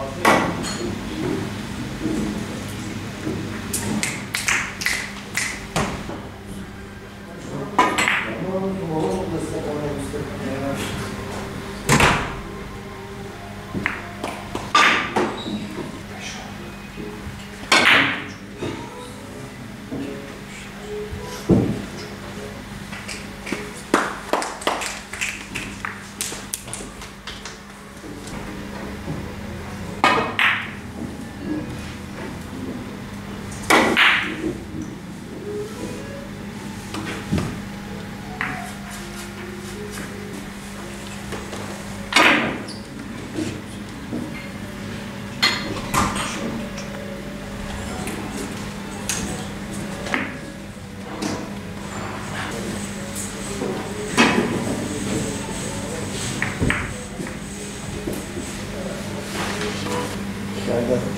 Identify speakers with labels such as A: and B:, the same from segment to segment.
A: 忘れ
B: that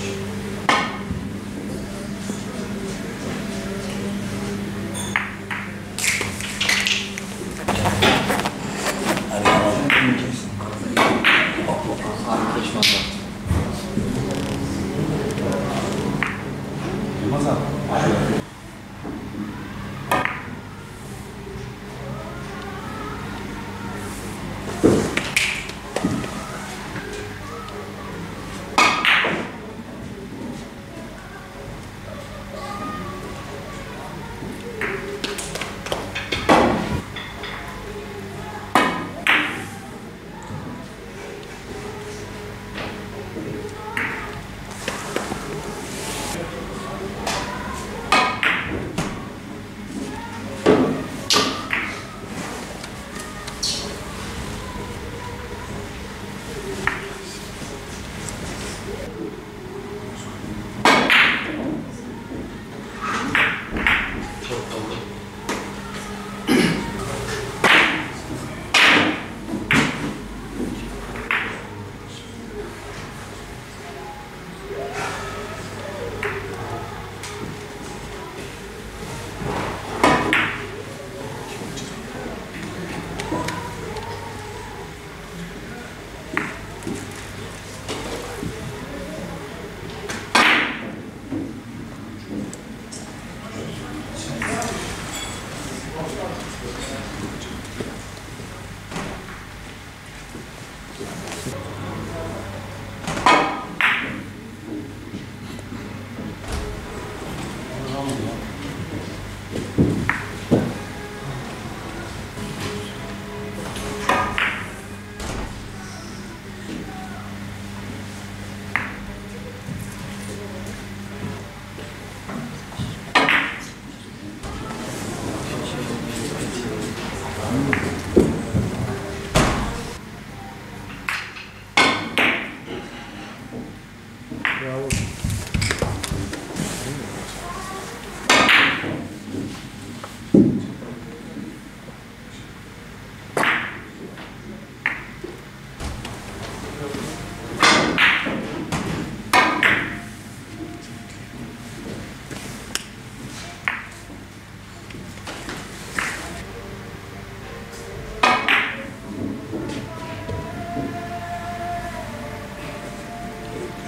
B: Well,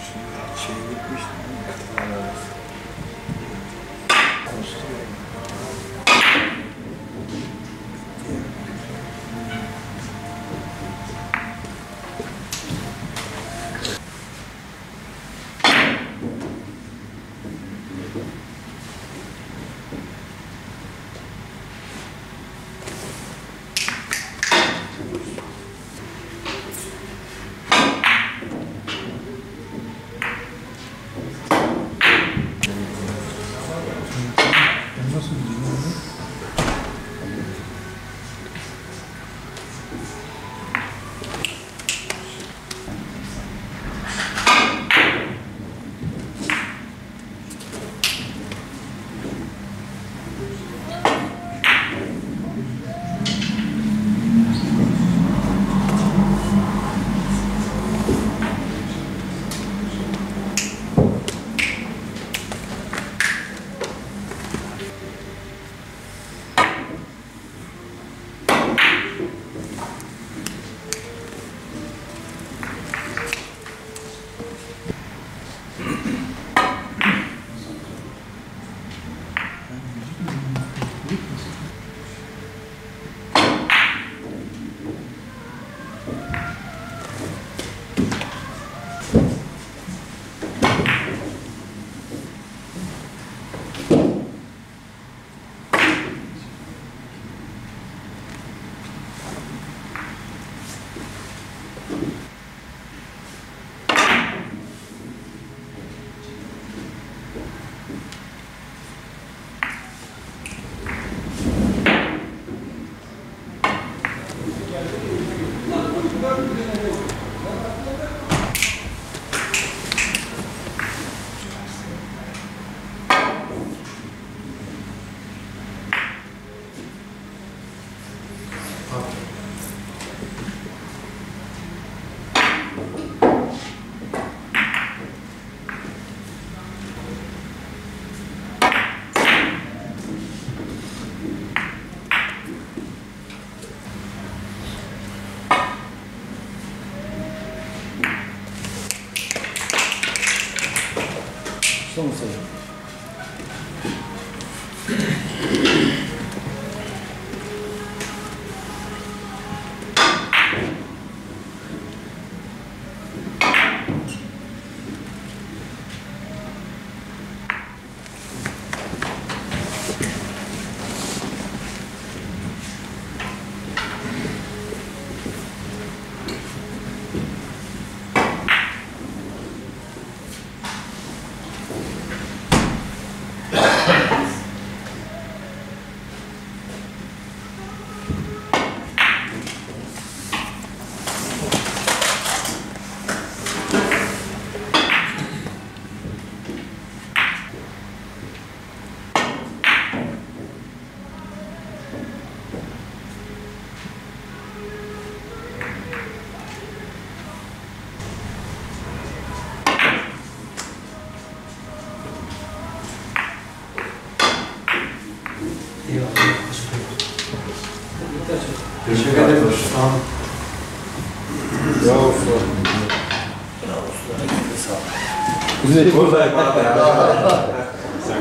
B: Şeye gitmiştim.
A: Kıtalar arası.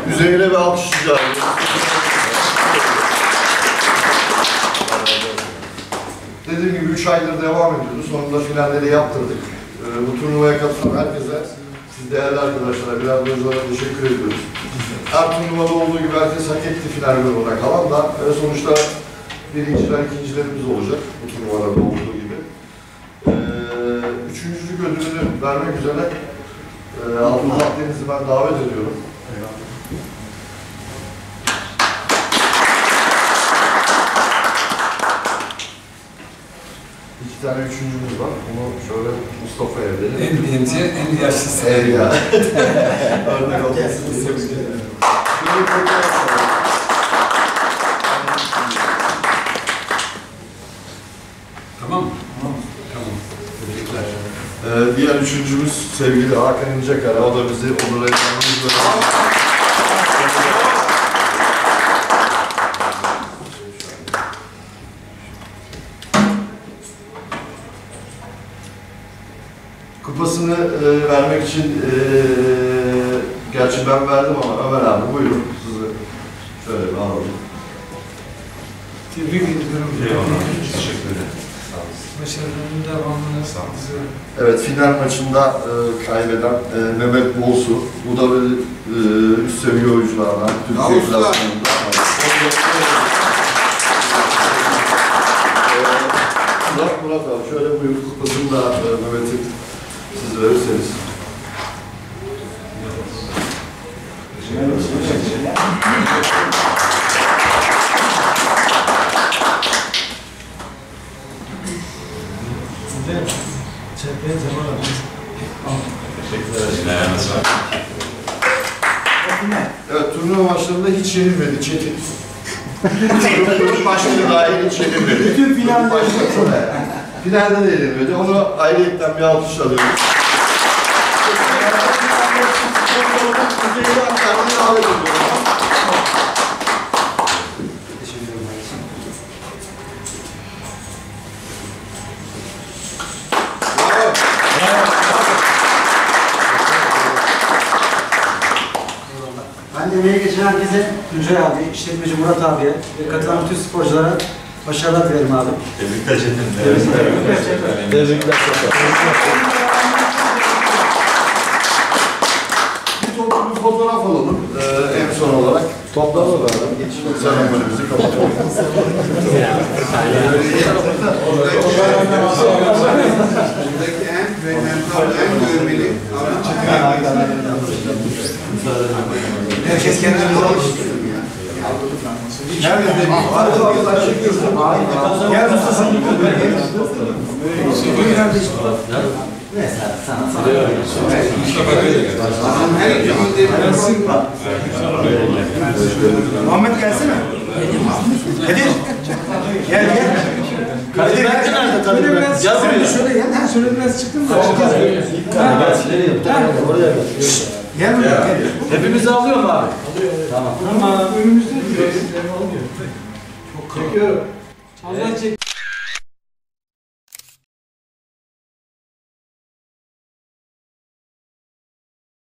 C: Üzerine bir alkış rica ediyorum. Dediğim gibi 3 aydır devam ediyoruz. Sonunda finalleri yaptırdık. Ee, bu turnuvaya katılan herkese, siz değerli arkadaşlara, biraz oyunculara teşekkür ediyoruz. Her turnuvada olduğu gibi herkes hak etti final grubuna kalan da e, sonuçta birinciler, ikincilerimiz olacak bu turnuvalarda olduğu gibi. Ee, üçüncülük ödülünü vermek üzere e, Abdullah Deniz'i ben davet ediyorum. İki tane üçüncümüz var. Onu şöyle Mustafa'ya verelim.
B: En genci, en yaşlısı.
C: Ya. Örnek olmasın diye. Şöyle bir Ee, diğer üçüncümüz sevgili Hakan İncekara. O da bizi onur etmemiz Kupasını e, vermek için e, gerçi ben verdim ama Ömer abi buyurun sizi şöyle bir alalım.
B: Tebrik ediyorum.
D: Teşekkür ederim.
B: Başarılarının devamını
D: Sağ olun.
B: diliyorum.
C: Evet, final maçında e, kaybeden e, Mehmet Bolsu. Bu da böyle e, üst seviye oyunculardan. Türkiye klasmanında. E, Murat Murat abi şöyle buyur kupasını da e, Mehmet'in siz verirseniz.
B: Cepheye zaman
C: Evet, turnuva maçlarında hiç yenilmedi Çetin. Turnuva başları dahil hiç yenilmedi. Bütün finalde Finalde de yenilmedi. Onu ayrıyetten bir alkış alıyoruz. Kuzeyli Ankara'ya davet ediyorum.
B: Teşekkür ederim.
A: Ben de emeği geçen herkese, Tuncay abi, işletmeci Murat abiye ve katılan bütün sporculara
E: Başarılar dilerim abi.
D: Tebrikler Çetin.
A: Tebrikler.
C: Bir toplu bir fotoğraf alalım ee, en son olarak.
A: Toplamı var.
C: Seremonimizi kapatalım.
F: Buradaki en ve en görmeli
E: Herkes kendini Gel Mustafa sen Gel kardeşim.
F: her ülkede
E: Muhammed gelsene. Kadir. Gel gel. Kadir nerede Kadir? Gel buraya. Şöyle gel. Şöyle biraz çıktın mı? Gel buraya gel.
A: Hepimizi alıyor mu abi?
E: Ama önümüzde. Çekiyorum. Allah çek.